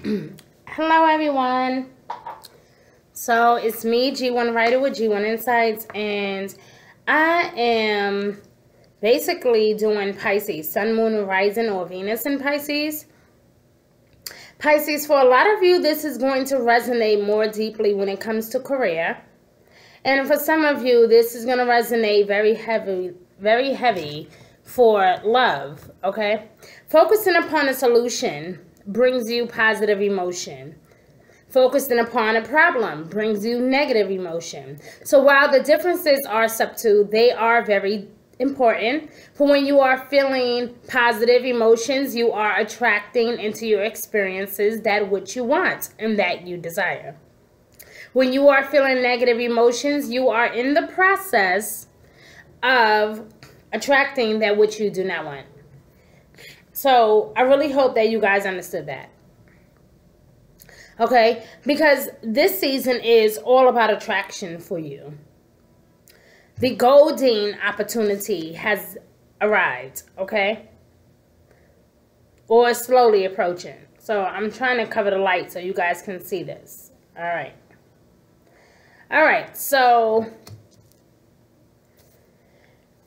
Hello, everyone. So it's me, G1 Writer with G1 Insights, and I am basically doing Pisces, Sun, Moon, Rising, or Venus in Pisces. Pisces, for a lot of you, this is going to resonate more deeply when it comes to career. And for some of you, this is going to resonate very heavy, very heavy for love, okay? Focusing upon a solution brings you positive emotion. Focusing upon a problem brings you negative emotion. So while the differences are subtle, they are very important. For when you are feeling positive emotions, you are attracting into your experiences that which you want and that you desire. When you are feeling negative emotions, you are in the process of attracting that which you do not want. So I really hope that you guys understood that. Okay, because this season is all about attraction for you. The golden opportunity has arrived, okay? Or is slowly approaching. So I'm trying to cover the light so you guys can see this. All right. All right, so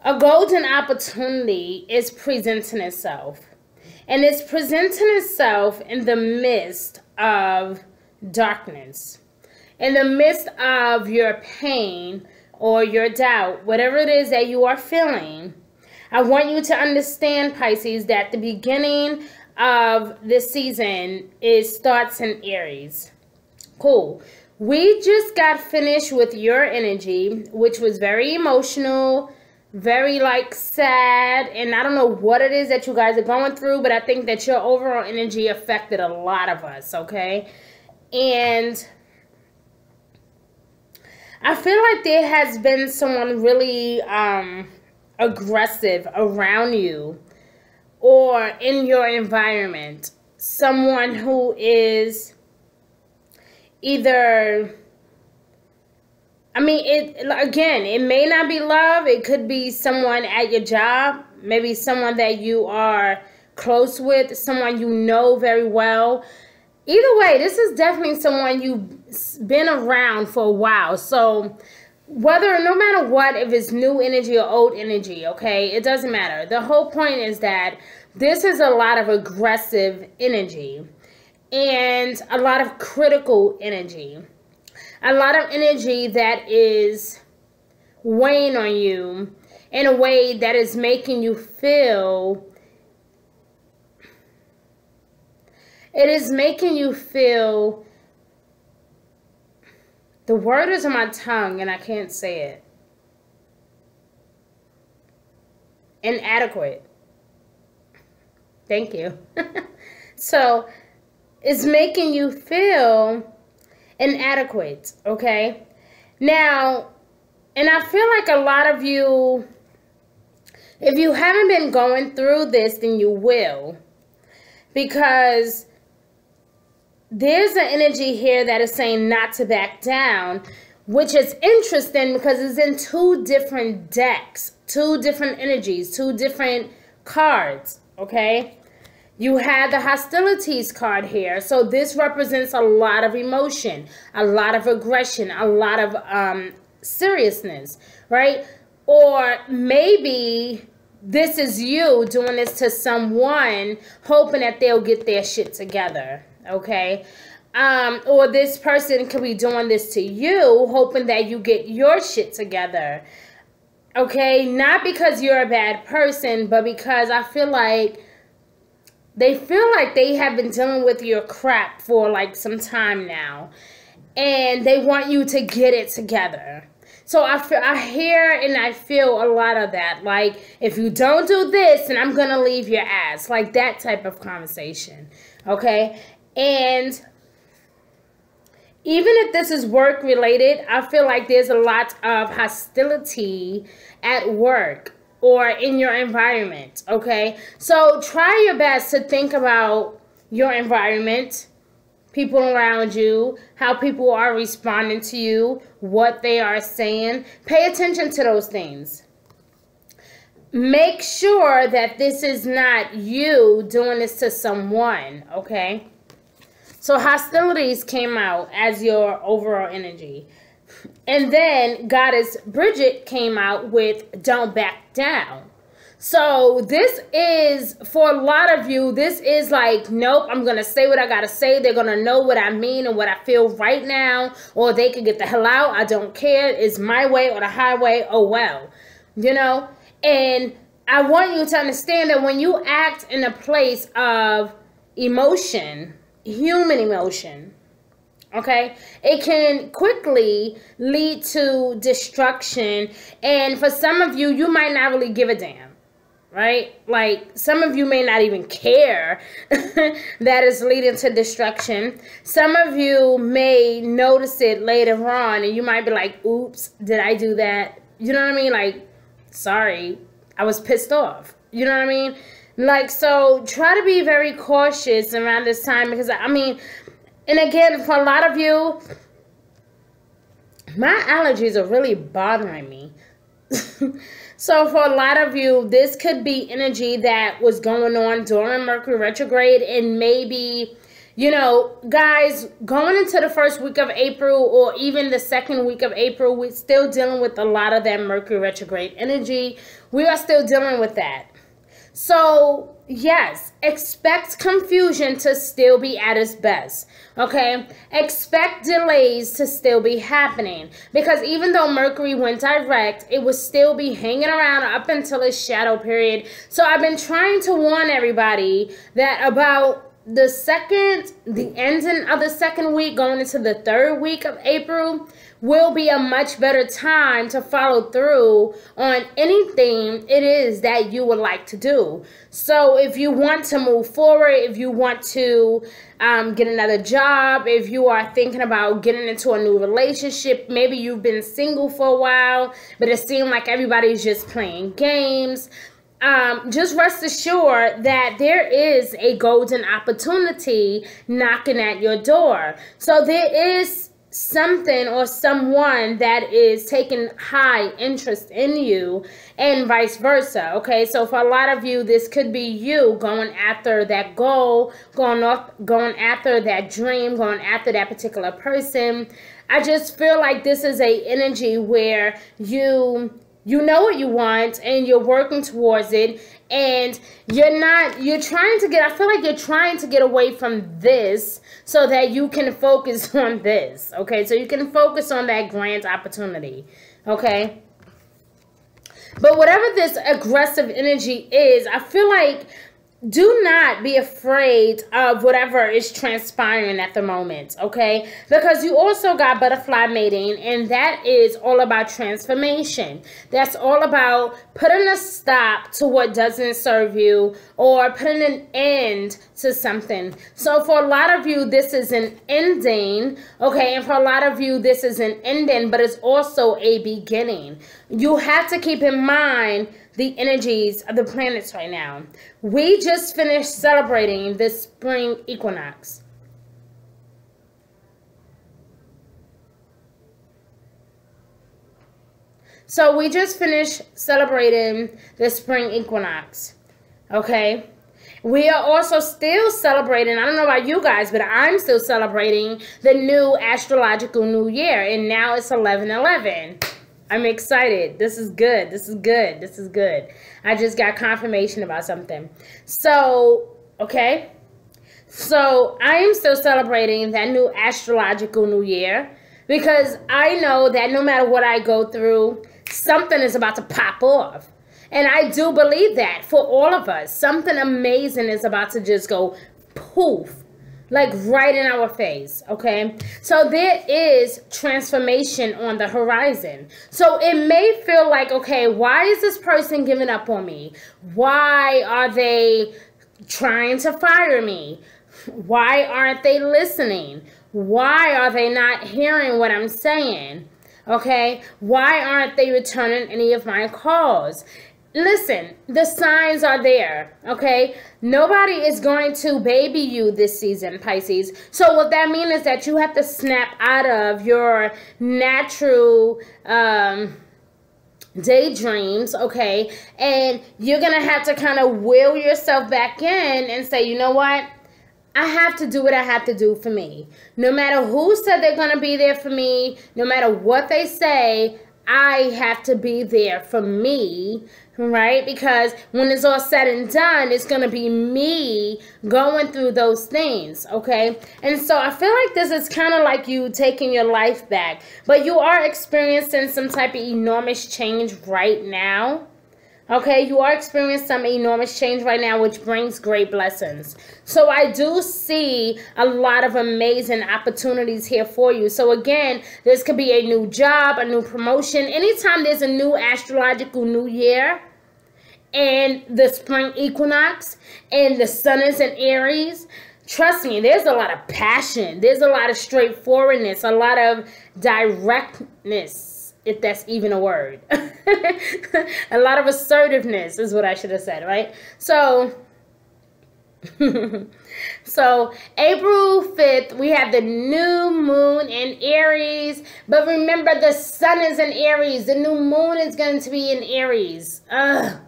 a golden opportunity is presenting itself and it's presenting itself in the midst of darkness, in the midst of your pain or your doubt, whatever it is that you are feeling. I want you to understand, Pisces, that the beginning of this season is starts in Aries. Cool. We just got finished with your energy, which was very emotional, very like sad and i don't know what it is that you guys are going through but i think that your overall energy affected a lot of us okay? And i feel like there has been someone really um aggressive around you or in your environment. Someone who is either I mean, it again, it may not be love. It could be someone at your job, maybe someone that you are close with, someone you know very well. Either way, this is definitely someone you've been around for a while. So, whether no matter what, if it's new energy or old energy, okay, it doesn't matter. The whole point is that this is a lot of aggressive energy and a lot of critical energy a lot of energy that is weighing on you in a way that is making you feel it is making you feel the word is on my tongue and I can't say it. Inadequate. Thank you. so it's making you feel inadequate, okay? Now, and I feel like a lot of you, if you haven't been going through this, then you will. Because there's an energy here that is saying not to back down, which is interesting because it's in two different decks, two different energies, two different cards, okay? You had the hostilities card here. So this represents a lot of emotion, a lot of aggression, a lot of um, seriousness, right? Or maybe this is you doing this to someone hoping that they'll get their shit together, okay? Um, or this person could be doing this to you hoping that you get your shit together, okay? Not because you're a bad person, but because I feel like they feel like they have been dealing with your crap for like some time now and they want you to get it together so I feel, I hear and I feel a lot of that. Like, if you don't do this, then I'm gonna leave your ass. Like that type of conversation. Okay? And even if this is work related, I feel like there's a lot of hostility at work or in your environment, okay? So try your best to think about your environment, people around you, how people are responding to you, what they are saying. Pay attention to those things. Make sure that this is not you doing this to someone, okay? So hostilities came out as your overall energy. And then Goddess Brigit came out with Don't Back Down. So this is for a lot of you, this is like, nope, I'm gonna say what I gotta say. They're gonna know what I mean and what I feel right now, or they can get the hell out. I don't care. It's my way or the highway. Oh well. You know? And I want you to understand that when you act in a place of emotion, human emotion, okay? It can quickly lead to destruction and for some of you you might not really give a damn right? Like some of you may not even care that is leading to destruction. Some of you may notice it later on and you might be like oops did i do that? You know what i mean? Like sorry i was pissed off. You know what i mean? Like so try to be very cautious around this time because i mean and again, for a lot of you, my allergies are really bothering me. so for a lot of you, this could be energy that was going on during Mercury retrograde and maybe you know, guys, going into the first week of April or even the second week of April, we're still dealing with a lot of that Mercury retrograde energy. We are still dealing with that. So, yes, expect confusion to still be at its best. Okay? Expect delays to still be happening. Because even though Mercury went direct, it would still be hanging around up until its shadow period. So, I've been trying to warn everybody that about the second, the ending of the second week, going into the third week of April, will be a much better time to follow through on anything it is that you would like to do. So, if you want to move forward, if you want to um, get another job, if you are thinking about getting into a new relationship, maybe you've been single for a while, but it seems like everybody's just playing games um, just rest assured that there is a golden opportunity knocking at your door. So there is something or someone that is taking high interest in you and vice versa okay so for a lot of you this could be you going after that goal going off going after that dream going after that particular person i just feel like this is a energy where you you know what you want and you're working towards it and you're not you're trying to get i feel like you're trying to get away from this so that you can focus on this okay? So you can focus on that grand opportunity okay? But whatever this aggressive energy is i feel like do not be afraid of whatever is transpiring at the moment, okay? Because you also got butterfly maiden, and that is all about transformation. That's all about putting a stop to what doesn't serve you or putting an end to something. So for a lot of you, this is an ending, okay? And for a lot of you, this is an ending, but it's also a beginning. You have to keep in mind the energies of the planets right now. We just finished celebrating this spring equinox. So we just finished celebrating the spring equinox. Okay? We are also still celebrating, I don't know about you guys, but I'm still celebrating the new astrological new year. And now it's 11 11. I'm excited. This is good. This is good. This is good. I just got confirmation about something. So, okay. So, I am still celebrating that new astrological new year because I know that no matter what I go through, something is about to pop off. And I do believe that for all of us, something amazing is about to just go poof like right in our face okay? So there is transformation on the horizon. So it may feel like okay why is this person giving up on me? Why are they trying to fire me? Why aren't they listening? Why are they not hearing what i'm saying? Okay? Why aren't they returning any of my calls listen, the signs are there, okay? Nobody is going to baby you this season, Pisces. So what that means is that you have to snap out of your natural um daydreams, okay? And you're going to have to kind of will yourself back in and say, "You know what? I have to do what I have to do for me. No matter who said they're going to be there for me, no matter what they say, I have to be there for me, right? Because when it's all said and done, it's going to be me going through those things, okay? And so I feel like this is kind of like you taking your life back, but you are experiencing some type of enormous change right now Okay, you are experiencing some enormous change right now, which brings great blessings. So I do see a lot of amazing opportunities here for you. So again, this could be a new job, a new promotion. Anytime there's a new astrological new year and the spring equinox and the sun is in Aries, trust me, there's a lot of passion. There's a lot of straightforwardness, a lot of directness if that's even a word. a lot of assertiveness is what I should have said, right? So, so April 5th, we have the new moon in Aries. But remember, the sun is in Aries. The new moon is going to be in Aries. Ugh.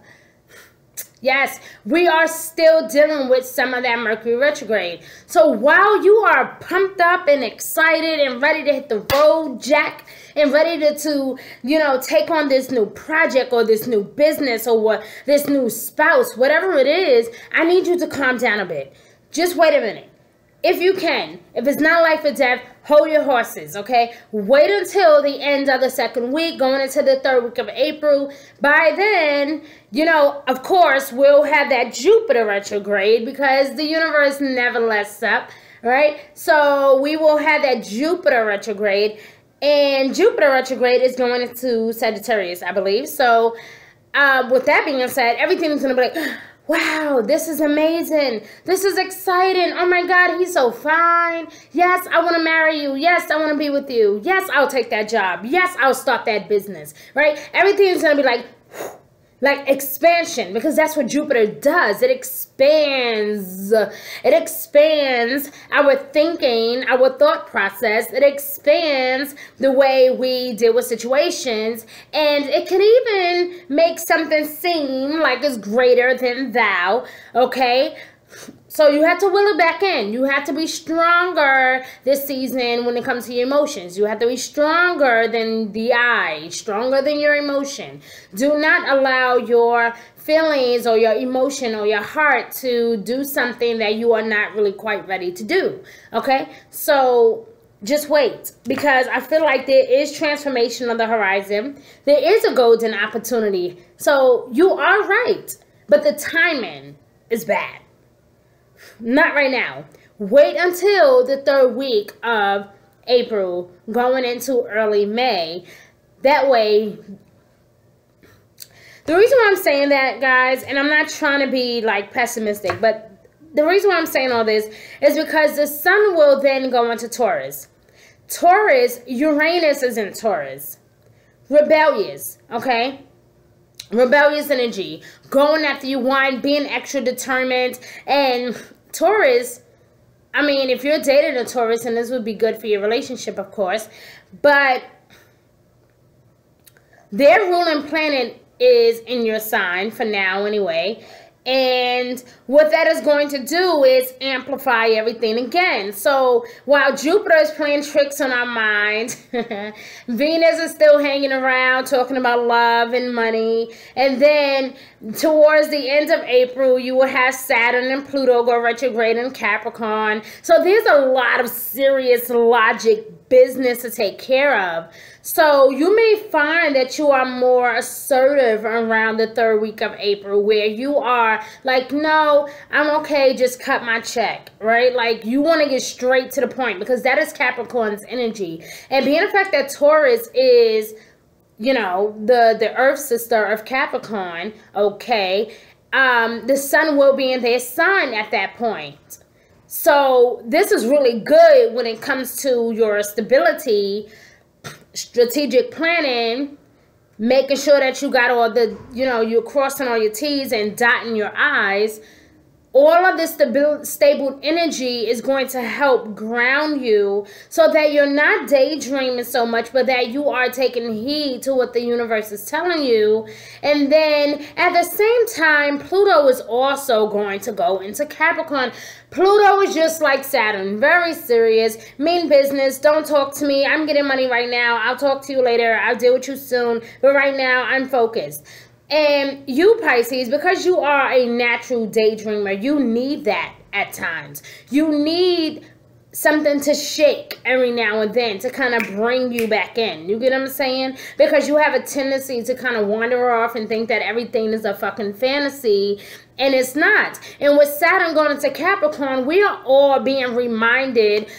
Yes, we are still dealing with some of that Mercury retrograde. So while you are pumped up and excited and ready to hit the road, Jack, and ready to, to you know, take on this new project or this new business or what this new spouse, whatever it is, I need you to calm down a bit. Just wait a minute. If you can, if it's not life or death, hold your horses, okay? Wait until the end of the second week, going into the third week of April. By then, you know, of course, we'll have that Jupiter retrograde because the universe never lets up, right? So we will have that Jupiter retrograde. And Jupiter retrograde is going into Sagittarius, I believe. So, uh, with that being said, everything is going to be like, wow, this is amazing. This is exciting. Oh my God, he's so fine. Yes, I want to marry you. Yes, I want to be with you. Yes, I'll take that job. Yes, I'll start that business, right? Everything is going to be like, like expansion because that's what Jupiter does. It expands. It expands our thinking, our thought process. It expands the way we deal with situations. And it can even make something seem like it's greater than thou. Okay? So you have to will it back in. You have to be stronger this season when it comes to your emotions. You have to be stronger than the eye, stronger than your emotion. Do not allow your feelings or your emotion or your heart to do something that you are not really quite ready to do. Okay? So just wait because I feel like there is transformation on the horizon. There is a golden opportunity. So you are right, but the timing is bad. Not right now. Wait until the third week of April, going into early May. That way, the reason why I'm saying that, guys, and I'm not trying to be like pessimistic, but the reason why I'm saying all this is because the sun will then go into Taurus. Taurus, Uranus is in Taurus. Rebellious, okay? Rebellious energy, going after you want, being extra determined, and Taurus, I mean, if you're dating a Taurus, and this would be good for your relationship, of course, but their ruling planet is in your sign for now, anyway. And what that is going to do is amplify everything again. So while Jupiter is playing tricks on our mind, Venus is still hanging around talking about love and money. And then towards the end of April, you will have Saturn and Pluto go retrograde in Capricorn. So there's a lot of serious logic business to take care of. So you may find that you are more assertive around the third week of April where you are like, no, I'm okay, just cut my check, right? Like you want to get straight to the point because that is Capricorn's energy. And being the fact that Taurus is, you know, the, the earth sister of Capricorn, okay, um, the sun will be in their sign at that point. So this is really good when it comes to your stability strategic planning, making sure that you got all the, you know, you're crossing all your T's and dotting your I's. All of this stable energy is going to help ground you so that you're not daydreaming so much, but that you are taking heed to what the universe is telling you. And then at the same time, Pluto is also going to go into Capricorn. Pluto is just like Saturn, very serious, mean business. Don't talk to me. I'm getting money right now. I'll talk to you later. I'll deal with you soon. But right now, I'm focused. And you, Pisces, because you are a natural daydreamer, you need that at times. You need something to shake every now and then to kind of bring you back in. You get what I'm saying? Because you have a tendency to kind of wander off and think that everything is a fucking fantasy. And it's not. And with Saturn going into Capricorn, we are all being reminded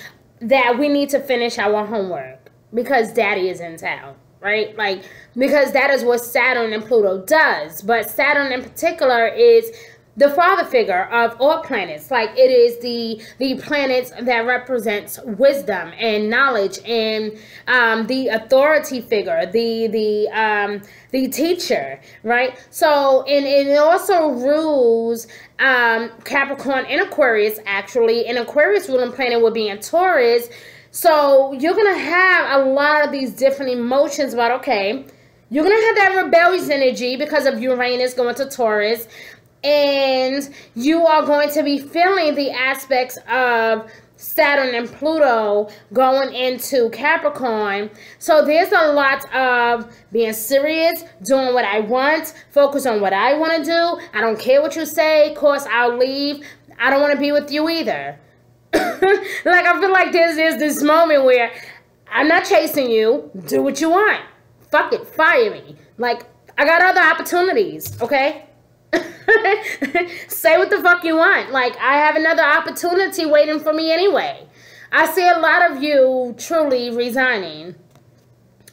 that we need to finish our homework because daddy is in town right? Like, because that is what Saturn and Pluto does. But Saturn in particular is the father figure of all planets like it is the the planets that represents wisdom and knowledge and um, the authority figure the the um, the teacher right so and, and it also rules um, capricorn and aquarius actually and aquarius ruling planet would be in taurus so you're going to have a lot of these different emotions about, okay, you're going to have that rebellious energy because of Uranus going to Taurus. And you are going to be feeling the aspects of Saturn and Pluto going into Capricorn. So there's a lot of being serious, doing what I want, focus on what I want to do. I don't care what you say, of course I'll leave. I don't want to be with you either. like I feel like there's there's this moment where I'm not chasing you. Do what you want. Fuck it. Fire me. Like I got other opportunities. Okay. Say what the fuck you want. Like I have another opportunity waiting for me anyway. I see a lot of you truly resigning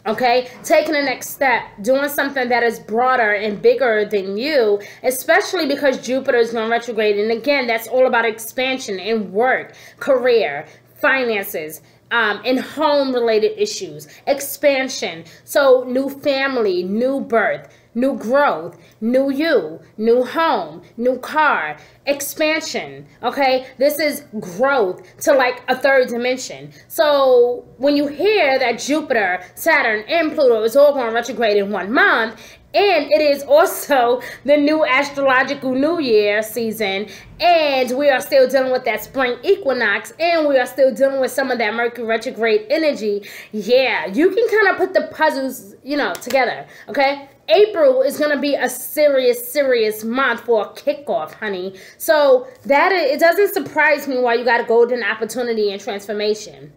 okay? Taking the next step doing something that is broader and bigger than you especially because jupiter is going retrograde. And again that's all about expansion in work career finances um, and home related issues expansion. So new family new birth new growth, new you, new home, new car, expansion. Okay, this is growth to like a third dimension. So when you hear that Jupiter, Saturn, and Pluto is all going retrograde in one month, and it is also the new astrological new year season and we are still dealing with that spring equinox and we are still dealing with some of that mercury retrograde energy yeah you can kind of put the puzzles you know together okay April is going to be a serious, serious month for a kickoff, honey. So that it doesn't surprise me why you got a golden opportunity and transformation.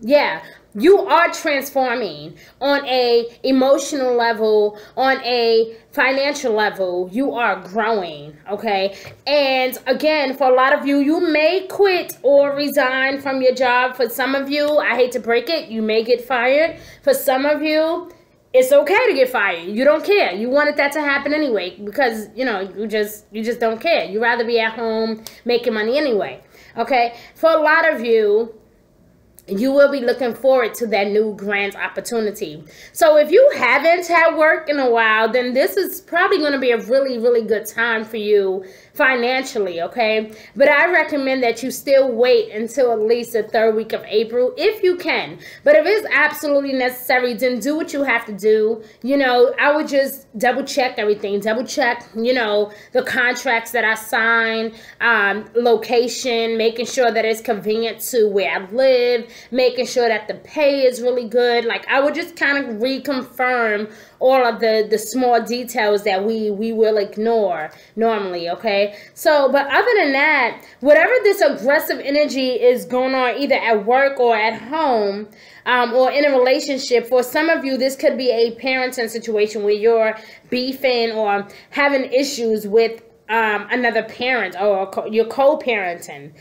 Yeah, you are transforming on a emotional level, on a financial level. You are growing, okay? And again, for a lot of you, you may quit or resign from your job. For some of you, I hate to break it, you may get fired. For some of you, it's okay to get fired. You don't care. You wanted that to happen anyway because, you know, you just you just don't care. You rather be at home making money anyway. Okay? For a lot of you, you will be looking forward to that new grant opportunity. So if you haven't had work in a while, then this is probably going to be a really, really good time for you financially, okay? But I recommend that you still wait until at least the third week of April if you can. But if it's absolutely necessary, then do what you have to do. You know, I would just double check everything, double check, you know, the contracts that I sign, um, location, making sure that it's convenient to where I live, making sure that the pay is really good. Like I would just kind of reconfirm all of the the small details that we we will ignore normally okay? So but other than that whatever this aggressive energy is going on either at work or at home um, or in a relationship for some of you this could be a parenting situation where you're beefing or having issues with um, another parent or you're co-parenting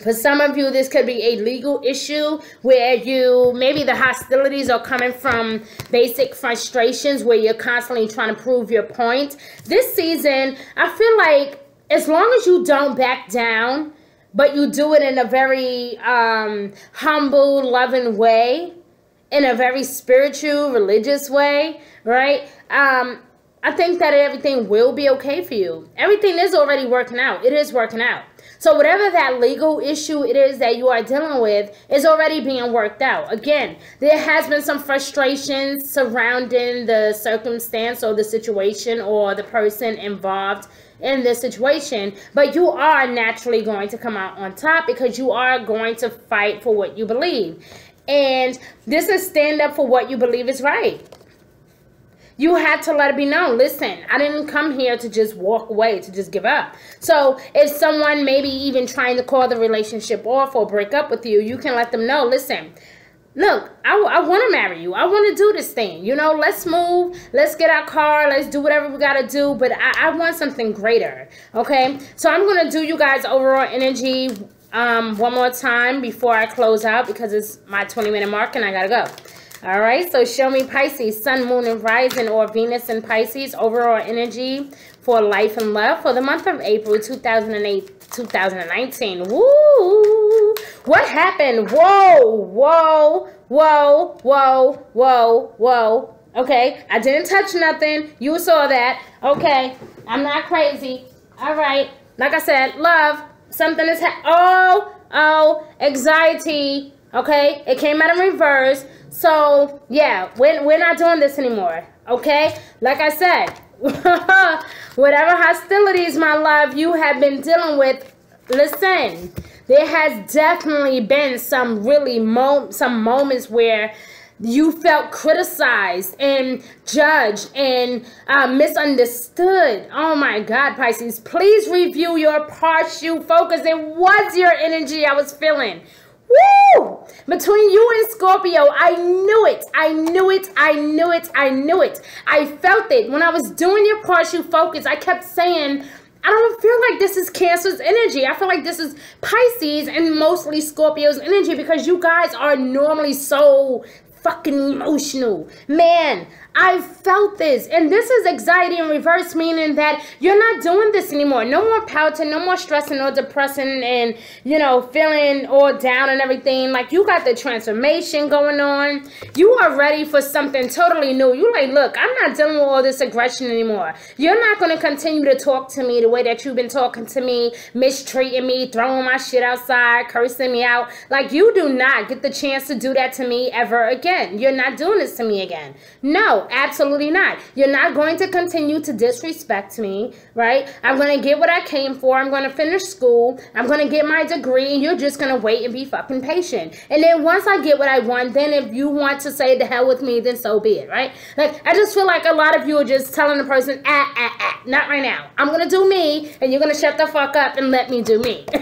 for some of you, this could be a legal issue where you maybe the hostilities are coming from basic frustrations where you're constantly trying to prove your point. This season, I feel like as long as you don't back down, but you do it in a very um, humble, loving way, in a very spiritual, religious way, right? Um, I think that everything will be okay for you. Everything is already working out. It is working out. So whatever that legal issue it is that you are dealing with is already being worked out. Again, there has been some frustration surrounding the circumstance or the situation or the person involved in this situation, but you are naturally going to come out on top because you are going to fight for what you believe. And this is stand up for what you believe is right. You had to let it be known. Listen, I didn't come here to just walk away, to just give up. So if someone maybe even trying to call the relationship off or break up with you, you can let them know, listen, look, I, I want to marry you. I want to do this thing. You know, let's move. Let's get our car. Let's do whatever we got to do. But I, I want something greater. Okay. So I'm going to do you guys overall energy um, one more time before I close out because it's my 20 minute mark and I got to go. All right, so show me Pisces, Sun, Moon, and Rising, or Venus and Pisces, overall energy for life and love for the month of April 2008, 2019. Woo! What happened? Whoa, whoa, whoa, whoa, whoa, whoa. Okay, I didn't touch nothing. You saw that. Okay, I'm not crazy. All right, like I said, love, something is ha- oh, oh, anxiety. Okay, it came out in reverse. So, yeah, we're, we're not doing this anymore, okay? Like I said, whatever hostilities, my love, you have been dealing with, listen, there has definitely been some really mo some moments where you felt criticized and judged and uh, misunderstood. Oh my God, Pisces, please review your parts you focus. It was your energy I was feeling. Woo! Between you and Scorpio, I knew it. I knew it. I knew it. I knew it. I felt it. When I was doing your partial focus, I kept saying, I don't feel like this is Cancer's energy. I feel like this is Pisces and mostly Scorpio's energy because you guys are normally so fucking emotional. Man, I felt this. And this is anxiety in reverse, meaning that you're not doing this anymore. No more pouting, no more stressing or depressing and, you know, feeling all down and everything. Like you got the transformation going on. You are ready for something totally new. You're like, look, I'm not dealing with all this aggression anymore. You're not going to continue to talk to me the way that you've been talking to me, mistreating me, throwing my shit outside, cursing me out. Like you do not get the chance to do that to me ever again. You're not doing this to me again. No, absolutely not. You're not going to continue to disrespect me, right? I'm going to get what I came for. I'm going to finish school. I'm going to get my degree, and you're just going to wait and be fucking patient. And then once I get what I want, then if you want to say the hell with me, then so be it, right? Like, I just feel like a lot of you are just telling the person, ah, ah, ah, not right now. I'm going to do me, and you're going to shut the fuck up and let me do me.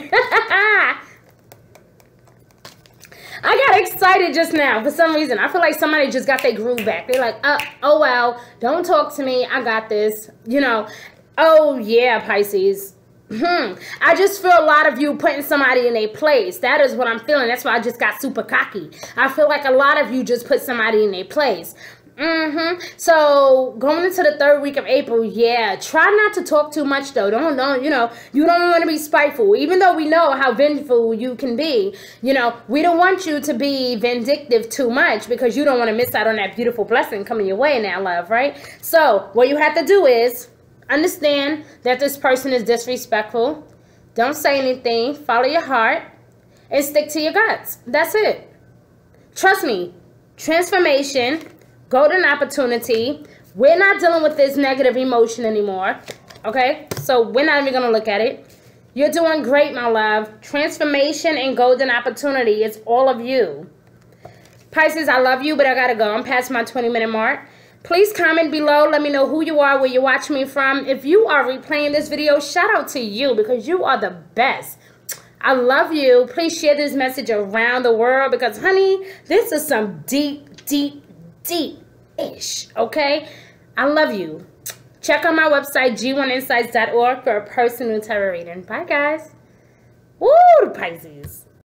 I got excited just now for some reason. I feel like somebody just got their groove back. They're like, uh, oh, well, don't talk to me. I got this. You know, oh, yeah, Pisces. Hmm. I just feel a lot of you putting somebody in a place. That is what I'm feeling. That's why I just got super cocky. I feel like a lot of you just put somebody in a place. Mm-hmm. So going into the third week of April, yeah, try not to talk too much though. Don't don't you know you don't want to be spiteful. Even though we know how vengeful you can be, you know we don't want you to be vindictive too much because you don't want to miss out on that beautiful blessing coming your way now, love. Right? So what you have to do is understand that this person is disrespectful. Don't say anything. Follow your heart and stick to your guts. That's it. Trust me. Transformation golden opportunity. We're not dealing with this negative emotion anymore. Okay? So we're not even going to look at it. You're doing great, my love. Transformation and golden opportunity. It's all of you. Pisces, I love you, but I got to go. I'm past my 20 minute mark. Please comment below. Let me know who you are, where you're watching me from. If you are replaying this video, shout out to you because you are the best. I love you. Please share this message around the world because, honey, this is some deep, deep, deep-ish, okay? I love you. Check out my website, g1insights.org for a personal tarot reading. Bye, guys. Woo, Pisces.